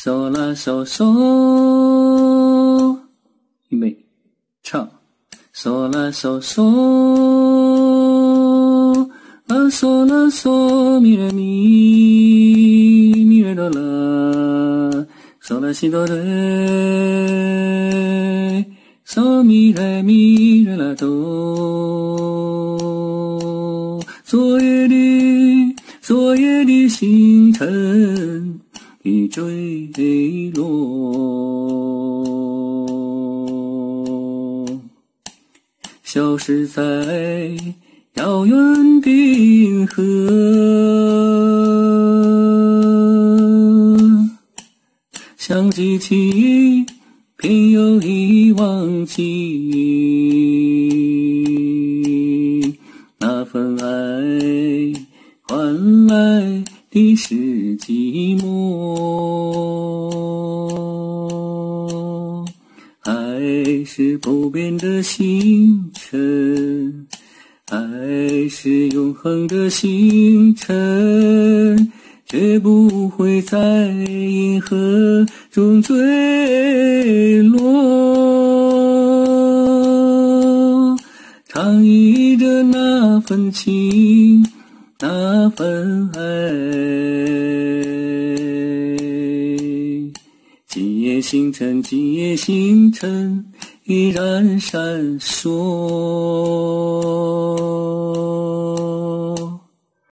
嗦啦嗦嗦，预备，唱，嗦啦嗦嗦，啦嗦啦嗦，咪来咪，咪来哆啦，嗦啦西哆来，嗦咪来咪来啦哆，昨夜的昨夜的星辰。已坠落，消失在遥远的银河。想记起，偏又已忘记，来的是寂寞，爱是不变的星辰，爱是永恒的星辰，绝不会在银河中坠落。唱忆着那份情。那份爱，今夜星辰，今夜星辰依然闪烁。